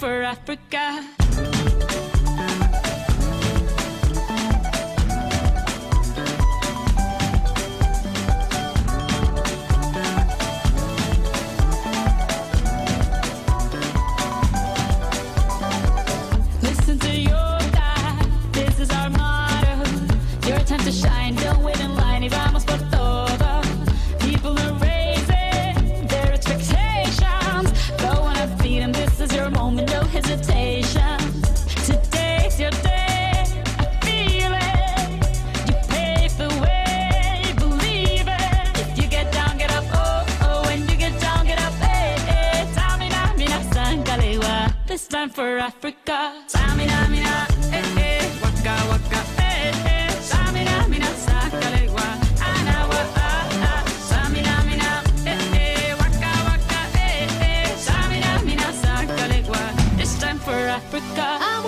motto. Your dad. This is our motherhood. Your time to shine, don't wait in line. Y vamos por time for Africa. Tamina, mina, eh, eh. Waka, waka, eh, eh. Tamina, mina, sangalewa. Anawa, ah, ah. Tamina, mina, eh, eh. Waka, waka, eh, eh. Tamina, mina, sangalewa. This time for Africa.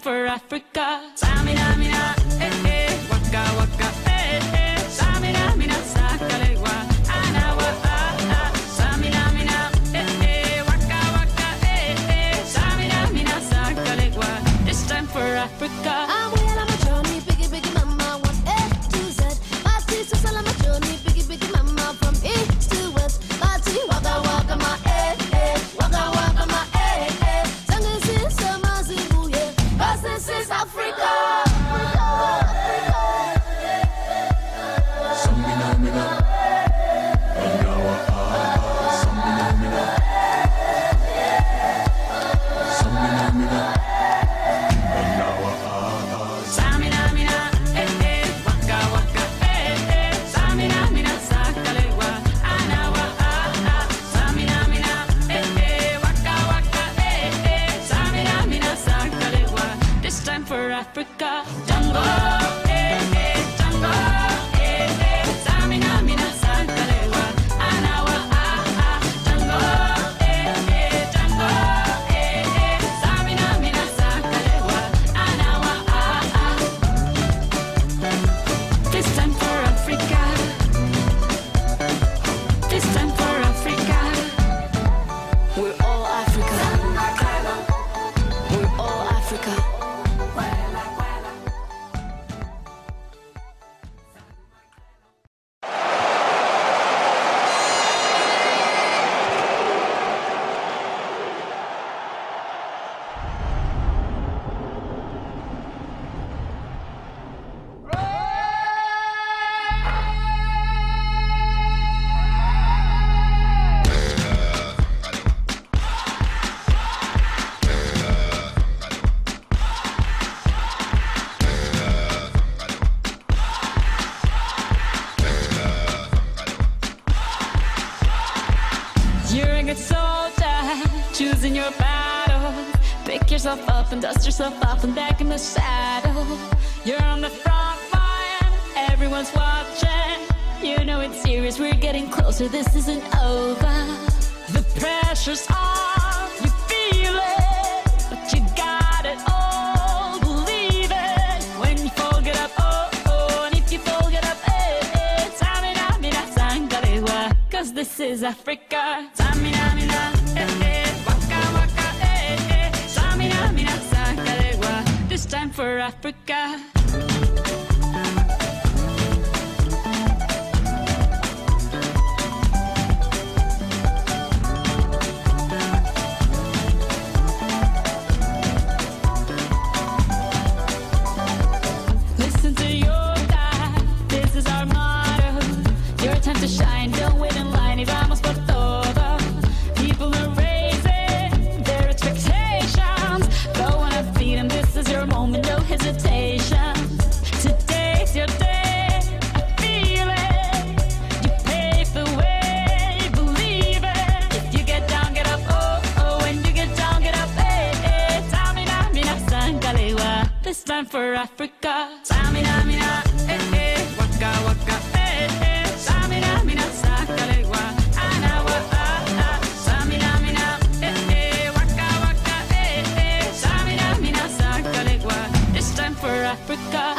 For Africa. time for Africa. Tango. Pick yourself up and dust yourself off and back in the saddle. You're on the front line, everyone's watching. You know it's serious, we're getting closer, this isn't over. The pressure's on, you feel it, but you got it all. Believe it when you fall, get up, oh, oh, and if you up, eh, eh. This is Africa. Samina, mina, eh, eh, for Africa. Listen to your God, this is our motto. Your time to shine, don't wait in line for Africa. Samina, mina, eh, eh. Waka, waka, eh, eh. Samina, mina, sangalewa. Anawa, ah, ah. Samina, mina, eh, eh. Waka, waka, eh, eh. Samina, mina, sangalewa. This time for Africa.